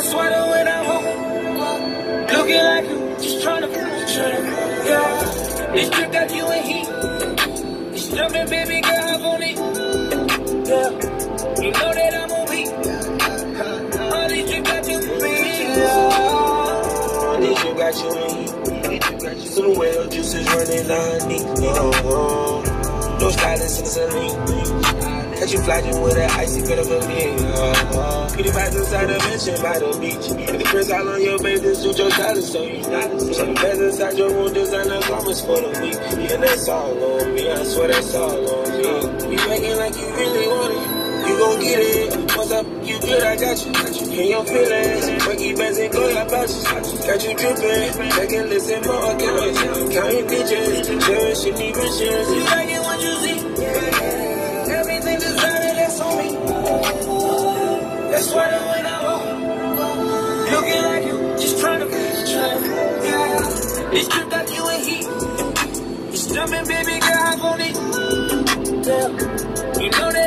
That's why the I'm home, looking like you, just tryna, tryna, yeah. This trick got you in heat. It's jumping, baby girl, hop on it. Yeah, you know that I'm on beat. All these tricks got you in heat. Yeah. This trick got you in heat. Some well juices running down me. Oh, no stylist in the saline. Catch you flying with that icy bit of a me. Uh, Pretty vibes inside the mansion by the beach. And the prince all on your this suit your stylist, so you So the best inside your room, designer garments for the week. And that's all on me, I swear that's all on me. You making like you really want it. You gon' get it. What's up? You good? I got you. Got you in your feelings. Funky bands and go your pouches. Got you dripping. Take and listen more. Counting, counting. Sharing shit, need riches. You like just trying to to yeah. This trip got you in heat. It's jumping, baby girl, hop on it. Yeah.